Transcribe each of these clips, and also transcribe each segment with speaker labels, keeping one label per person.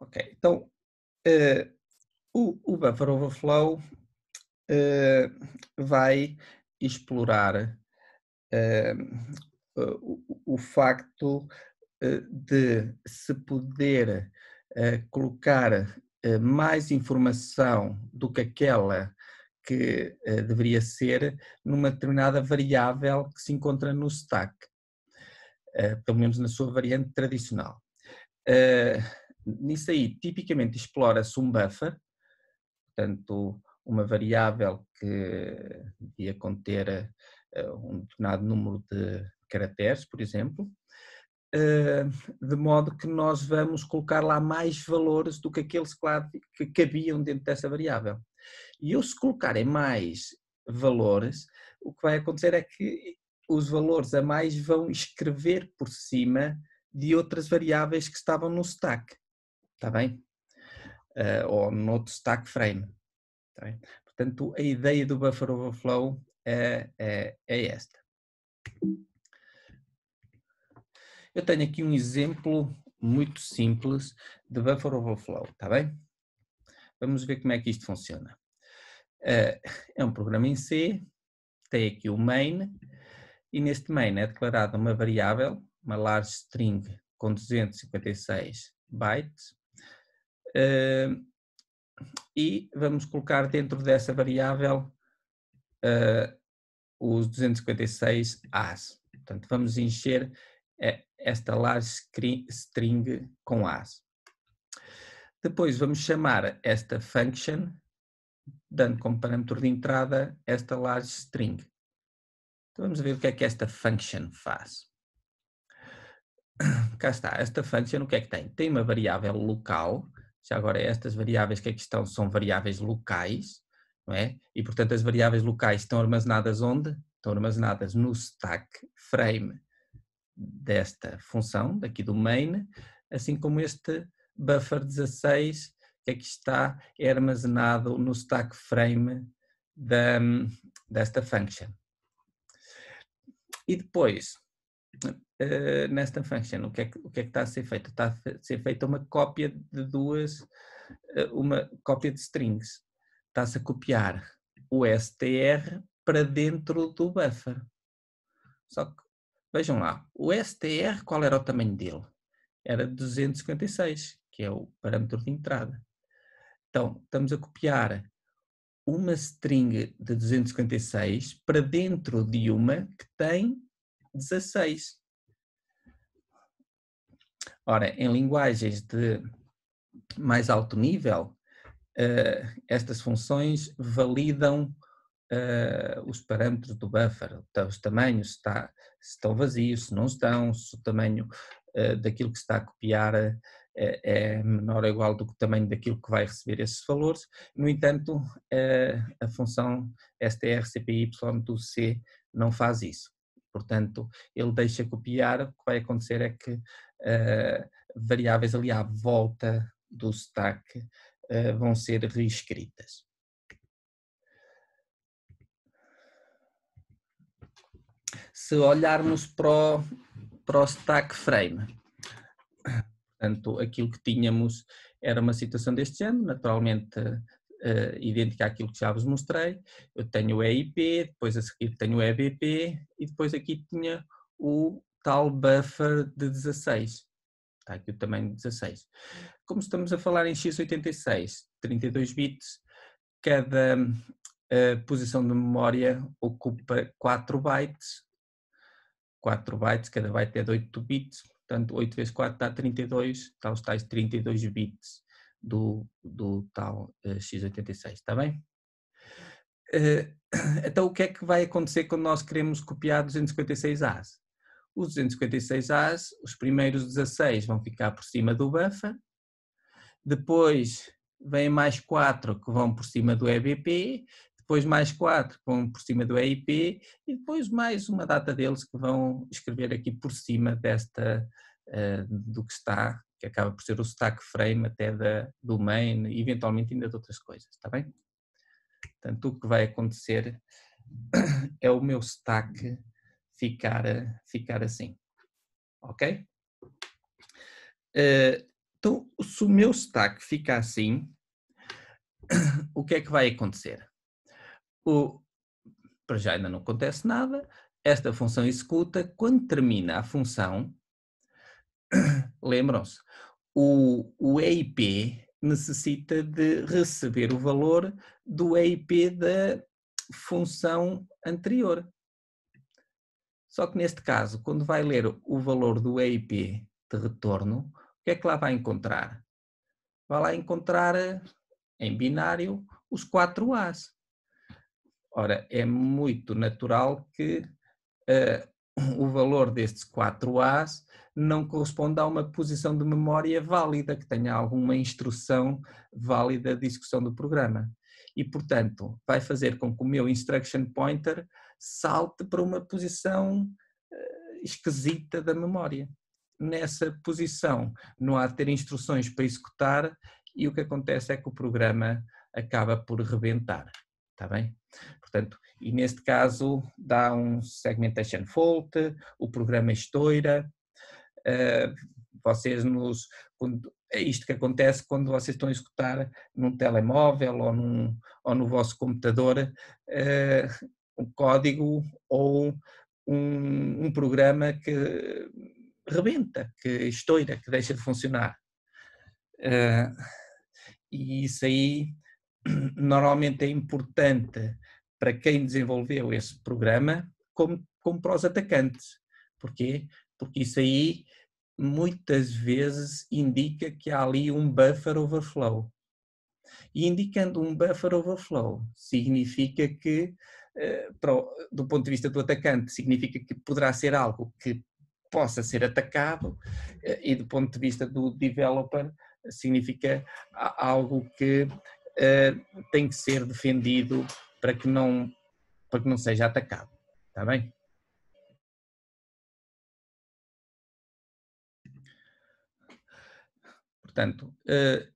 Speaker 1: Ok, então uh, o, o, buffer overflow uh, vai explorar uh, o, o, facto de se poder colocar mais informação do que aquela que deveria ser numa determinada variável que se encontra no stack, pelo menos na sua variante tradicional. Nisso aí, tipicamente explora-se um buffer, portanto, uma variável que devia conter uh, um determinado número de caracteres, por exemplo, uh, de modo que nós vamos colocar lá mais valores do que aqueles que cabiam dentro dessa variável. E eu, se colocarem mais valores, o que vai acontecer é que os valores a mais vão escrever por cima de outras variáveis que estavam no stack está bem? Uh, ou noutro stack frame. Tá bem? Portanto, a ideia do buffer overflow é, é, é esta. Eu tenho aqui um exemplo muito simples de buffer overflow, está bem? Vamos ver como é que isto funciona. Uh, é um programa em C, tem aqui o main, e neste main é declarada uma variável, uma large string com 256 bytes, e vamos colocar dentro dessa variável uh, os 256 As. Portanto, vamos encher eh, esta large string com As. Depois vamos chamar esta function, dando como parâmetro de entrada esta large string. Então vamos ver o que é que esta function faz. Cá está, esta function o que é que tem? Tem uma variável local já agora, estas variáveis que aqui estão são variáveis locais, não é? E, portanto, as variáveis locais estão armazenadas onde? Estão armazenadas no stack frame desta função, daqui do main, assim como este buffer 16 que aqui está é armazenado no stack frame da, desta function. E depois, uh, nesta function, o que, é que, o que é que está a ser feito? Está a ser feita uma cópia de duas, uh, uma cópia de strings. Está-se a copiar o str para dentro do buffer. Só que, vejam lá, o str, qual era o tamanho dele? Era 256, que é o parâmetro de entrada. Então, estamos a copiar uma string de 256 para dentro de uma que tem 16. Ora, em linguagens de mais alto nível, uh, estas funções validam uh, os parâmetros do buffer, então, os tamanhos, se, está, se estão vazios, se não estão, se o tamanho uh, daquilo que está a copiar é, menor ou igual do que o tamanho daquilo que vai receber esses valores. No entanto, a função strcpy do C não faz isso. Portanto, ele deixa copiar, o que vai acontecer é que uh, variáveis ali à volta do stack uh, vão ser reescritas. Se olharmos para o, para o stack frame, portanto, aquilo que tínhamos era uma situação deste ano, naturalmente uh, idêntica àquilo que já vos mostrei. Eu tenho o EIP, depois a seguir tenho o EBP e depois aqui tinha o tal buffer de 16. Está aqui o tamanho de 16. Como estamos a falar em x86, 32 bits, cada uh, posição de memória ocupa 4 bytes. 4 bytes, cada byte é de 8 bits, portanto 8 vezes 4 dá 32, está os tais 32 bits do, do tal uh, x86, está bem? Uh, então o que é que vai acontecer quando nós queremos copiar 256As? Os 256As, os primeiros 16 vão ficar por cima do buffer, depois vem mais 4 que vão por cima do EBP, depois mais 4 que vão por cima do EIP e depois mais uma data deles que vão escrever aqui por cima desta, uh, do que está que acaba por ser o stack frame até da, do main e eventualmente ainda de outras coisas, está bem? Portanto, o que vai acontecer é o meu stack ficar, ficar assim, ok? Uh, Então, se o meu stack fica assim, o que é que vai acontecer? O, para já ainda não acontece nada, esta função executa, quando termina a função, lembram-se, o, o EIP necessita de receber o valor do EIP da função anterior. Só que neste caso, quando vai ler o valor do EIP de retorno, o que é que lá vai encontrar? Vai lá encontrar em binário os 4 A's. Ora, é muito natural que uh, o valor destes 4 A's não corresponda a uma posição de memória válida, que tenha alguma instrução válida de execução do programa. E, portanto, vai fazer com que o meu instruction pointer salte para uma posição uh, esquisita da memória. Nessa posição não há de ter instruções para executar e o que acontece é que o programa acaba por rebentar, está bem? Portanto, e neste caso dá um segmentation fault, o programa estoura, uh, vocês nos, quando, é isto que acontece quando vocês estão a executar num telemóvel ou, num, ou no vosso computador uh, um código ou um, um programa que rebenta, que estoura, que deixa de funcionar. Uh, e isso aí normalmente é importante para quem desenvolveu esse programa, como, como para os atacantes. Porquê? Porque isso aí muitas vezes indica que há ali um buffer overflow. E indicando um buffer overflow significa que, eh, do ponto de vista do atacante, significa que poderá ser algo que possa ser atacado, eh, e do ponto de vista do developer, significa algo que uh, tem que ser defendido para que não, para que não seja atacado. Está bem? Portanto, uh,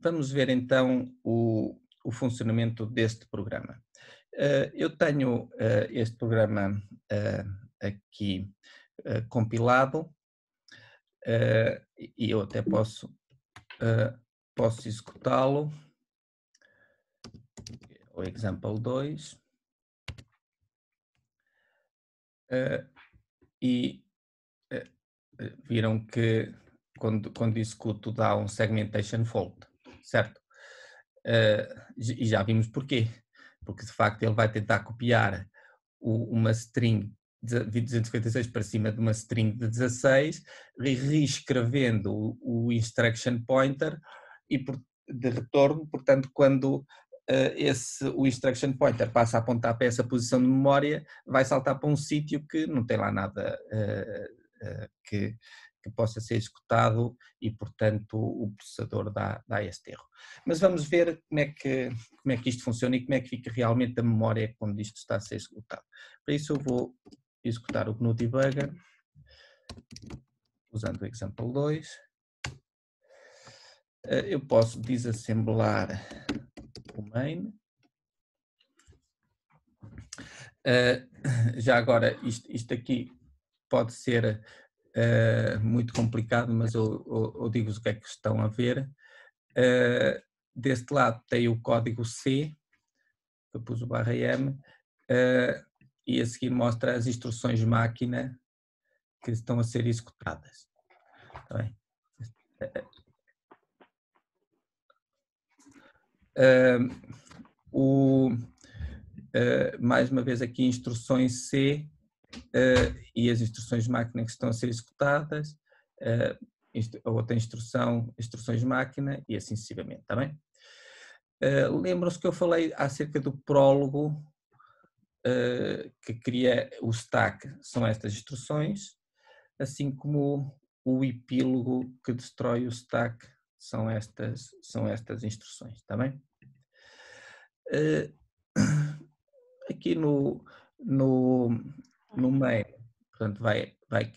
Speaker 1: vamos ver então o, o funcionamento deste programa. Uh, eu tenho este programa aqui compilado e eu até posso posso executá-lo. O example 2. Uh, e uh, viram que quando, quando executo dá um segmentation fault, certo? e já vimos porquê. Porque de facto ele vai tentar copiar o, uma string de 256 para cima de uma string de 16, reescrevendo o, o instruction pointer e por, de retorno, portanto, quando uh, esse, o instruction pointer passa a apontar para essa posição de memória, vai saltar para um sítio que não tem lá nada uh, uh, que, que possa ser executado e, portanto, o processador dá, dá este erro. Mas vamos ver como é, que, como é que isto funciona e como é que fica realmente a memória quando isto está a ser executado. Para isso eu vou executar o GNU Debugger usando o example 2. Eh, eu posso desassemblar main. Eh, já agora, isto, isto aqui pode ser uh, muito complicado, mas eu, eu, eu digo o que é que estão a ver. Uh, deste lado tem o código C, eu pus o barra M, uh, e a seguir mostra as instruções máquina que estão a ser executadas. Uh, o, uh, mais uma vez aqui instruções C uh, e as instruções máquina que estão a ser executadas, a outra instrução, instruções máquina e assim sucessivamente, está bem? Lembram-se que eu falei acerca do prólogo que cria o stack são estas instruções, assim como o epílogo que destrói o stack são estas, são estas instruções, está bem? Uh, aqui no, no, no main, portanto, vai, vai,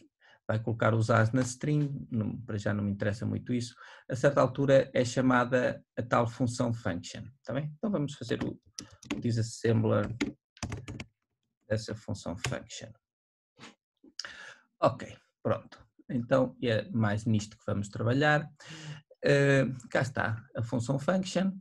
Speaker 1: vai colocar os as na string, não, para já não me interessa muito isso, a certa altura é chamada a tal função function, está bem? Então vamos fazer o, o disassembler dessa função function. Ok, pronto. Então é mais nisto que vamos trabalhar. uh, cá está a função function,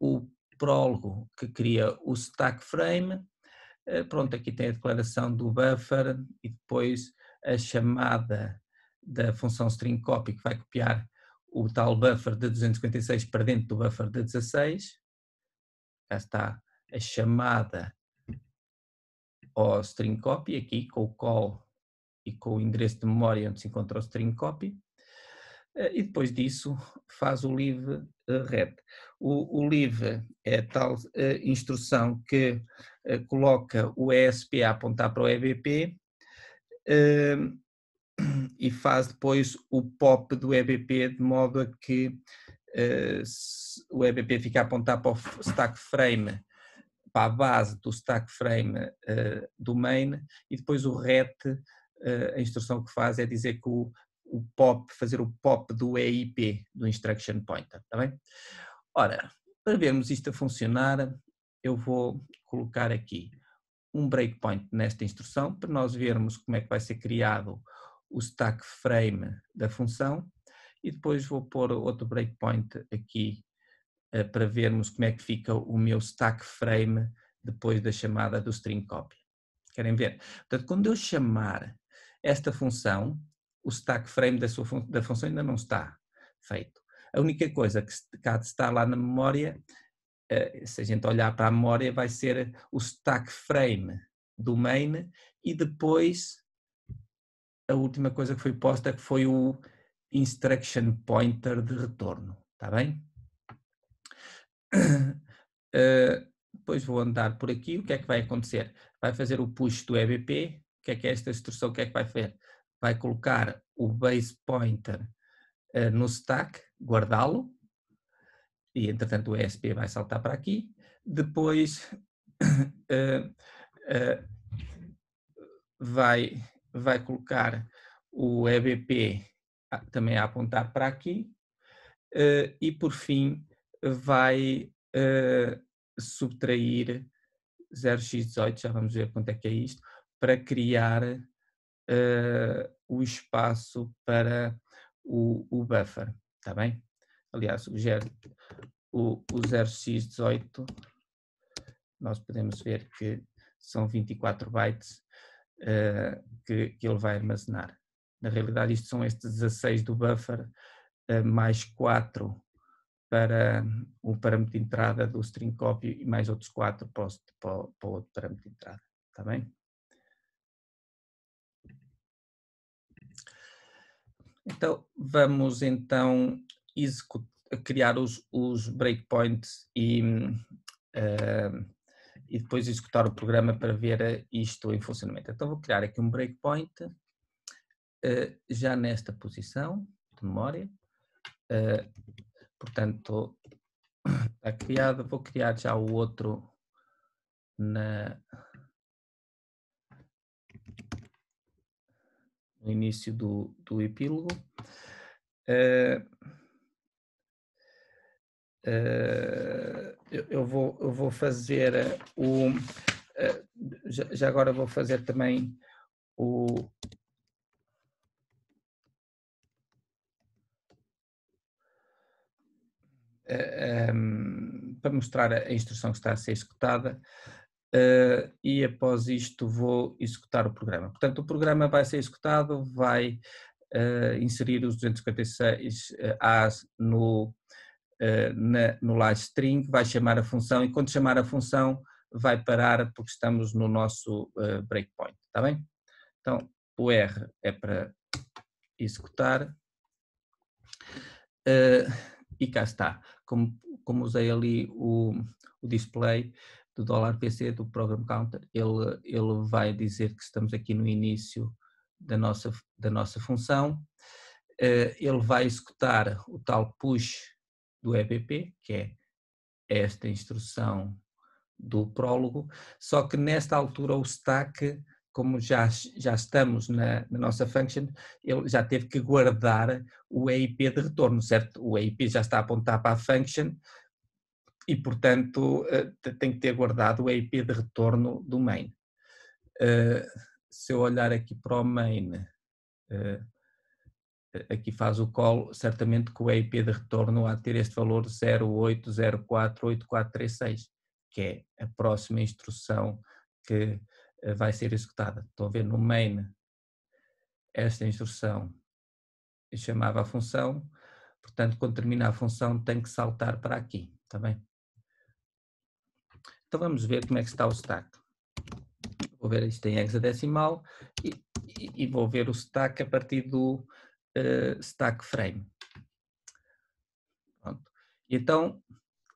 Speaker 1: o prólogo que cria o stack frame, uh, pronto, aqui tem a declaração do buffer e depois a chamada da função string copy que vai copiar o tal buffer de 256 para dentro do buffer de 16. Cá está a chamada ao string copy aqui com o call e com o endereço de memória onde se encontra o string copy. Eh, e depois disso faz o leave eh, ret. O, o leave é tal uh, instrução que uh, coloca o ESP a apontar para o EBP uh, e faz depois o pop do EBP de modo a que o EBP fica a apontar para o stack frame para a base do stack frame do main e depois o ret a instrução que faz é dizer que o, o pop, fazer o pop do EIP, do Instruction Pointer, está bem? Ora, para vermos isto a funcionar, eu vou colocar aqui um breakpoint nesta instrução para nós vermos como é que vai ser criado o stack frame da função e depois vou pôr outro breakpoint aqui uh, para vermos como é que fica o meu stack frame depois da chamada do string copy. Querem ver? Portanto, quando eu chamar esta função, o stack frame da, sua fun da função ainda não está feito. A única coisa que cá está lá na memória, eh, se a gente olhar para a memória, vai ser o stack frame do main e depois a última coisa que foi posta que foi o instruction pointer de retorno, está bem? Uh, depois vou andar por aqui, o que é que vai acontecer? Vai fazer o push do EBP, o que é que é esta instrução, o que é que vai fazer? Vai colocar o base pointer uh, no stack, guardá-lo, e entretanto o ESP vai saltar para aqui. Depois uh, uh, vai, vai colocar o EBP também a apontar para aqui e por fim vai subtrair 0x18, já vamos ver quanto é que é isto, para criar uh, o espaço para o, o buffer, está bem? Aliás, o, o, o 0x18, nós podemos ver que são 24 bytes uh, que, que ele vai armazenar. Na realidade, isto são estes 16 do buffer, uh, mais 4 para o parâmetro de entrada do string copy e mais outros 4 para, para, para o outro parâmetro de entrada. Está bem? Então, vamos então criar os, os breakpoints e, uh, e depois executar o programa para ver isto em funcionamento. Então, vou criar aqui um breakpoint uh, já nesta posição de memória. Uh, portanto, está criado. Vou criar já o outro na no início do, do epílogo. Uh, uh, eu, eu, vou, eu vou fazer o. Uh, já, já, agora vou fazer também o. Um, para mostrar a instrução que está a ser executada, uh, e após isto vou executar o programa. Portanto, o programa vai ser executado, vai uh, inserir os 256 uh, A's no, na, no live string, vai chamar a função e quando chamar a função vai parar porque estamos no nosso breakpoint, está bem? Então, o R é para executar e cá está. Como, como usei ali o, o display, do dólar PC, do Program Counter, ele, ele vai dizer que estamos aqui no início da nossa, da nossa função, uh, ele vai executar o tal push do EBP, que é esta instrução do prólogo, só que nesta altura o stack, como já, já estamos na, na, nossa function, ele já teve que guardar o EIP de retorno, certo? O EIP já está a apontar para a function, e, portanto, eh, tem que ter guardado o IP de retorno do main. Eh, se eu olhar aqui para o main, eh, aqui faz o call, certamente que o EIP de retorno há de ter este valor 08048436, que é a próxima instrução que vai ser executada. Estão a ver no main esta instrução chamava a função, portanto, quando termina a função tem que saltar para aqui, está bem? Então vamos ver como é que está o stack. Vou ver isto em hexadecimal e, e, e vou ver o stack a partir do uh, stack frame. Pronto. Então,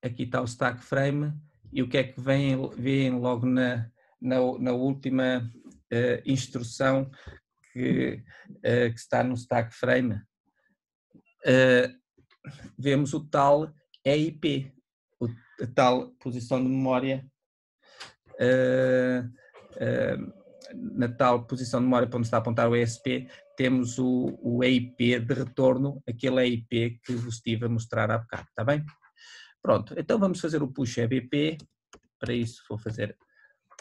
Speaker 1: aqui está o stack frame e o que é que vem, vem logo na, na, na última uh, instrução que, uh, que, está no stack frame? vemos o tal EIP, tal posição de memória na tal posição de memória para onde está a apontar o ESP, temos o, o EIP de retorno, aquele EIP que vos estive a mostrar há bocado, está bem? Pronto, então vamos fazer o push EBP, para isso vou fazer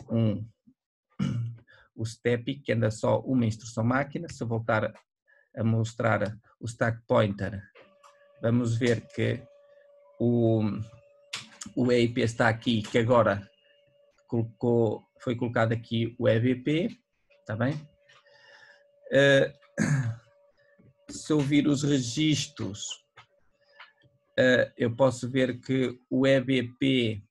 Speaker 1: um, o step, que anda só uma instrução máquina, se eu voltar a mostrar o stack pointer, vamos ver que o, o EIP está aqui, que agora colocou, foi colocado aqui o EBP, está bem? Uh, se eu vir os registros, uh, eu posso ver que o EBP,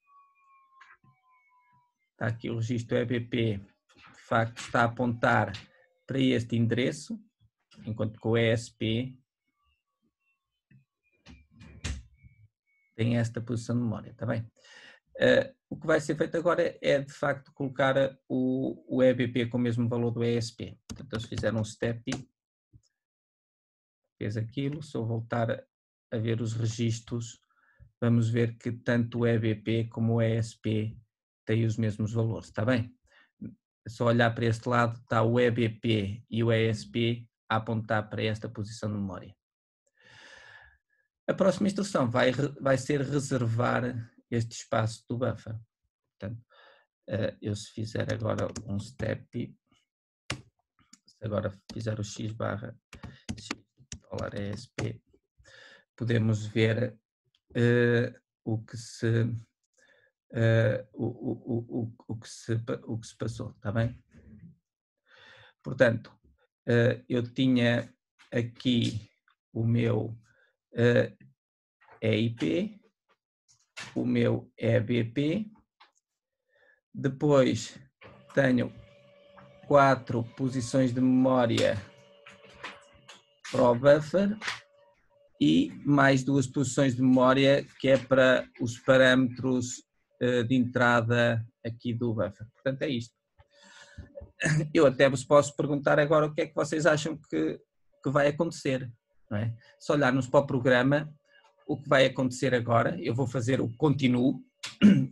Speaker 1: está aqui o registro EBP, de facto está a apontar para este endereço, enquanto que o ESP tem esta posição de memória, está bem? Uh, o que vai ser feito agora é, de facto, colocar o, o EBP com o mesmo valor do ESP. Portanto, eles fizeram um step, fez aquilo, se eu voltar a ver os registros, vamos ver que tanto o EBP como o ESP têm os mesmos valores, está bem? É só olhar para este lado, está o EBP e o ESP a apontar para esta posição de memória. A próxima instrução vai, vai ser reservar este espaço do buffer. Portanto, eh, eu se fizer agora um step, se agora fizer o x barra x dólar ESP, podemos ver uh, o que se uh, o, o, o, o, que se, o que se passou, está bem? Portanto, uh, eu tinha aqui o meu EIP, o meu EBP. Depois tenho quatro posições de memória para o buffer e mais duas posições de memória que é para os parâmetros eh, de entrada aqui do buffer. Portanto, é isto. Eu até vos posso perguntar agora o que é que vocês acham que, que vai acontecer. É? Se olharmos para o programa, o que vai acontecer agora, eu vou fazer o continuo,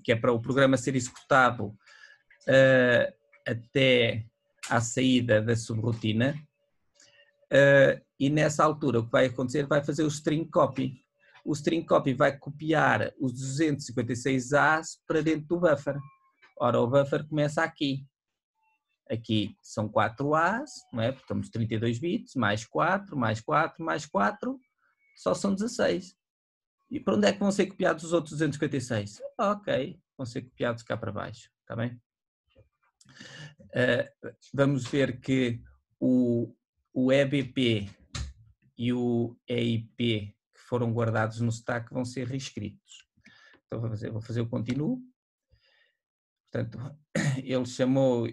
Speaker 1: que é para o programa ser executado uh, até à saída da subrotina, uh, e nessa altura o que vai acontecer vai fazer o string copy. O string copy vai copiar os 256 A's para dentro do buffer. Ora, o buffer começa aqui. Aqui são 4 A's, não é? Portanto, 32 bits, mais 4, mais 4, mais 4, só são 16. E para onde é que vão ser copiados os outros 256? Ok, vão ser copiados cá para baixo, está bem? Uh, vamos ver que o, o EBP e o EIP que foram guardados no stack vão ser reescritos. Então vou fazer, vou fazer o continuo. Portanto, ele chamou uh,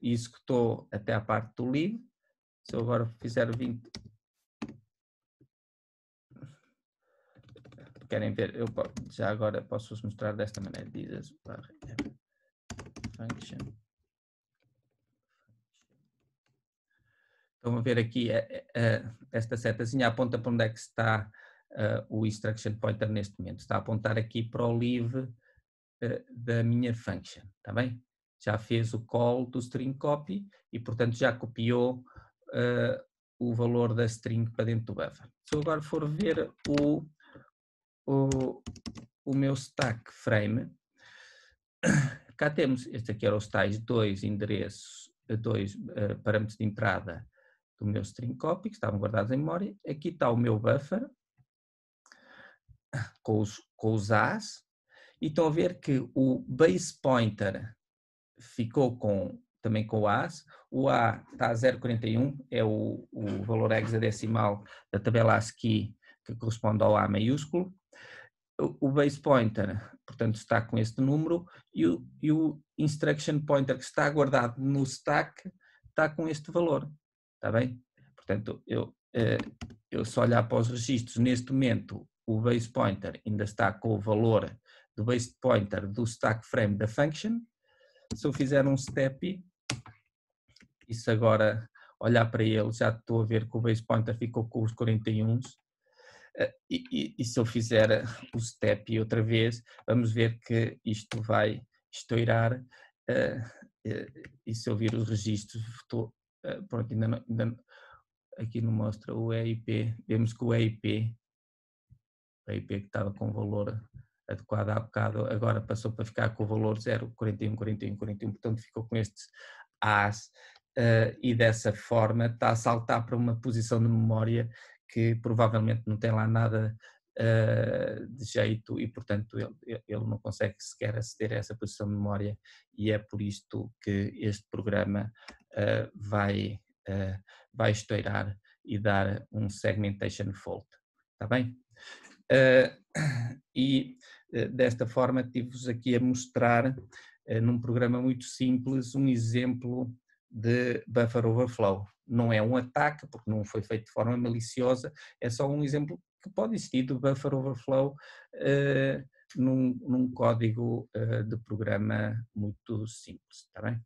Speaker 1: e executou até a parte do leave. Se eu agora fizer 20, querem ver, eu já agora posso vos mostrar desta maneira. Diz function. Estão a ver aqui é, é, esta setazinha aponta para onde é que está o instruction pointer neste momento. Está a apontar aqui para o uh, da minha function, está bem? Já fez o call do string copy e, portanto, já copiou uh, o valor da string para dentro do buffer. Se eu agora for ver o o, o meu stack frame, cá temos, este aqui era os tais dois endereços, dois uh, parâmetros de entrada do meu string copy, que estavam guardados em memória. Aqui está o meu buffer, com os, com os A's, e estão a ver que o base pointer ficou com, também com o A's, o A está a 0,41, é o, o valor hexadecimal da tabela ASCII que corresponde ao A maiúsculo, o base pointer, portanto, está com este número e o, e o, instruction pointer que está guardado no stack está com este valor, está bem? Portanto, eu, eh, eu só olhar para os registros, neste momento o base pointer ainda está com o valor do base pointer do stack frame da function. Se eu fizer um step, isso agora olhar para ele, já estou a ver que o base pointer ficou com os 41 eh, e, e, e, se eu fizer o step outra vez, vamos ver que isto vai estourar. Uh, e se eu vir os registros, estou, pronto, ainda, não, ainda aqui não mostra o EIP, vemos que o EIP, o EIP que estava com valor adequado há bocado, agora passou para ficar com o valor 0, 41, 41, 41, portanto ficou com estes As uh, e dessa forma está a saltar para uma posição de memória que provavelmente não tem lá nada uh, de jeito e, portanto, ele, ele não consegue sequer aceder a essa posição de memória e é por isto que este programa uh, vai, vai estourar e dar um segmentation fault. Está bem? e desta forma tive-vos aqui a mostrar num programa muito simples um exemplo de buffer overflow. Não é um ataque, porque não foi feito de forma maliciosa, é só um exemplo que pode existir do buffer overflow uh, num, num, código uh, de programa muito simples, está bem?